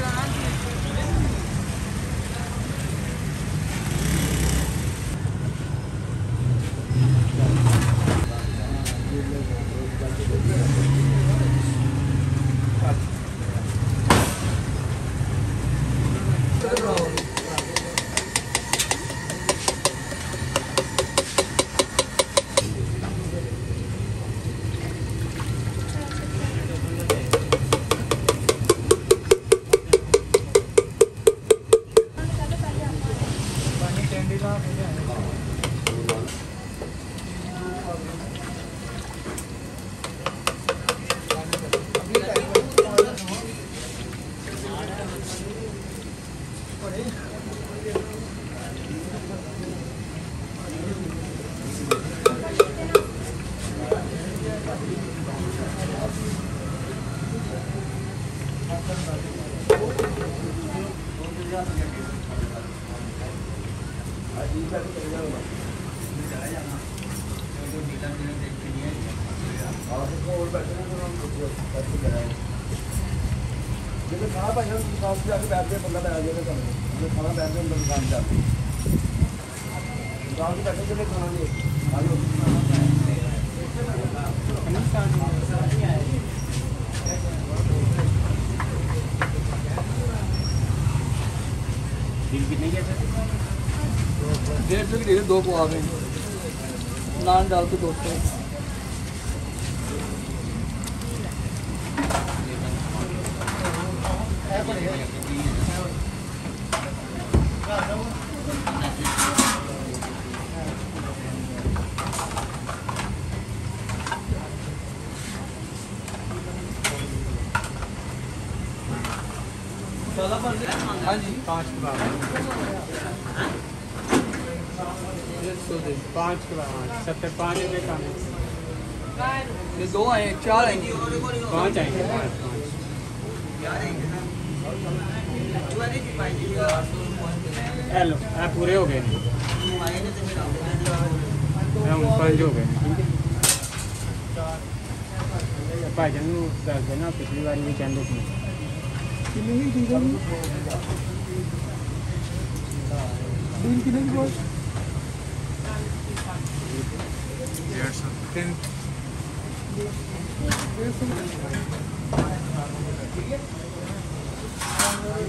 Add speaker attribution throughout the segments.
Speaker 1: adelante. और बैठने को हम कुछ करते हैं ਜਿਵੇਂ ਖਾਣਾ ਭਾਈ ਨੂੰ ਸਾਫ ਜਾ ਕੇ ਬੈਠ ਕੇ ਬੰਦਾ ਬੈਠ ਜਾਏਗਾ ਤੁਹਾਨੂੰ ਜੇ ਖਾਣਾ ਬੈਠ ਕੇ ਅੰਦਰ ਦੁਕਾਨ ਜਾ ਕੇ ਦੁਕਾਨ ਤੇ ਬੈਠੇ ਕਿਵੇਂ ਖਾਣਗੇ ਆਜੋ
Speaker 2: डेढ़ सौ की दे दो को आ गए नान डाल के दो सौ
Speaker 3: हाँ
Speaker 2: जी,
Speaker 4: पाँच किलो पाँच किलो सत्तर, पाँच रुपये का
Speaker 2: ये दो आए, चार आएँगे।
Speaker 3: पाँच
Speaker 4: आएँगे, पाँच पाँच। हेलो आप पूरे हो गए? हाँ, नहीं हो गए। भाईजान दस देना पिछली बार भी चंद
Speaker 1: डेढ़
Speaker 5: सौ। तीन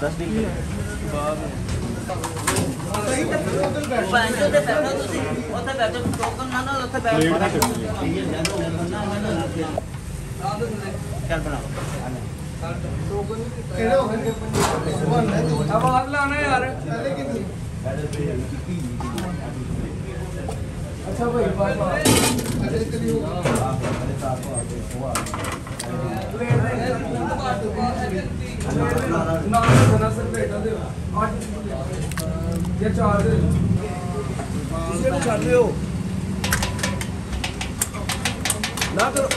Speaker 1: दस दिन
Speaker 6: ਬੈਂਕ ਤੇ ਬੈਠੋ
Speaker 3: ਤੁਸੀਂ ਉੱਥੇ ਬੈਠੋ ਟੋਕਨ ਨਾ ਨਾ ਉੱਥੇ ਬੈਠੋ चल बना
Speaker 2: ਕਿਹੜੇ ਹੋ ਗਏ ਆਵਾਜ਼ ਲਾਣਾ ਯਾਰ
Speaker 1: ਪਹਿਲੇ ਕਿੰਨੀ
Speaker 2: अच्छा भाई बात
Speaker 1: अरे करियो अरे ताको आके हुआ
Speaker 2: अरे ना ना सर बेटा दे आठ ये चार
Speaker 1: इसे छाड़ रहे हो ना करो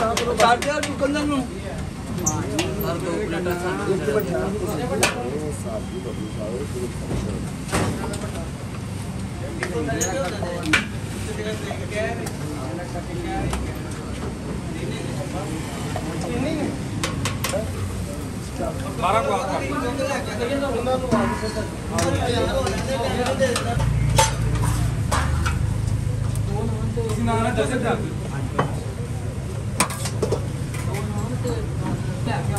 Speaker 1: ना करो चार चार
Speaker 2: दुकानदार नु हर दो प्लेट अच्छा
Speaker 1: साथी बबलू साहब पुलिस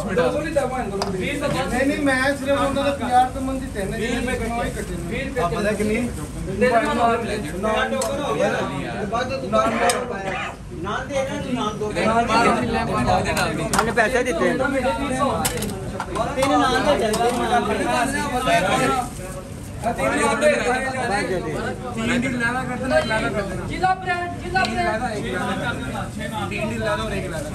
Speaker 2: ਹਸਪੀਟਲ ਨਹੀਂ ਨਹੀਂ
Speaker 6: ਮੈਂ ਸਿਰਫ ਉਹਨਾਂ ਦਾ 50 ਰੁਪਏ ਮੰਦੀ ਤਿੰਨ
Speaker 2: ਜਿਹੜੇ ਕਮਾਈ ਕੱਟੇ ਨੇ।
Speaker 7: ਆਪ ਪਤਾ ਕਿੰਨੀ
Speaker 2: ਤੇਰੇ ਨਾਲ ਮਾਰ ਲੈ ਜਿੰਨਾ
Speaker 3: ਟੋਕਰ ਹੋ ਗਿਆ ਨਾ ਬਾਅਦ ਤੂੰ ਨਾਂ ਪਾਇਆ। ਨਾਂ ਦੇ। ਨਾ ਤੂੰ ਨਾਂ ਦੋ
Speaker 2: ਮੈਂ ਪੈਸੇ ਦਿੱਤੇ। ਤਿੰਨ
Speaker 3: ਨਾਂ ਦੇ ਚੱਲਦੇ ਨਾਂ
Speaker 2: जिला
Speaker 3: ब्रांड
Speaker 2: जिला ब्रांड तीन डील लादा और एक लादा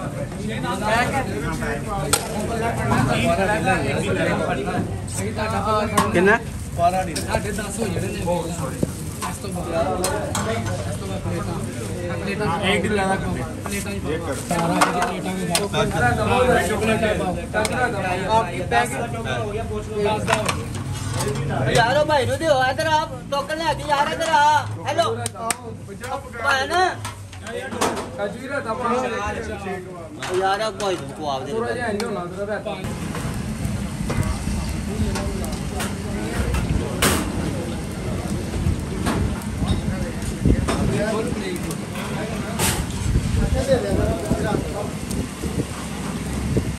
Speaker 2: कितना
Speaker 3: बारह
Speaker 1: डील
Speaker 7: साढ़े दस हो।
Speaker 4: जाने
Speaker 7: एक डील लादा
Speaker 2: प्लेटा प्लेटा आपकी
Speaker 3: पैकेट हो।
Speaker 1: गया
Speaker 3: यारो भाई नु दियो इधर आप टोकन ले आके यार इधर आ हेलो भाई ना
Speaker 2: कजवीरा तमाम
Speaker 3: यार भाई को आप दे थोड़ा जा
Speaker 2: हिंदू ना उधर रहता
Speaker 6: Thank.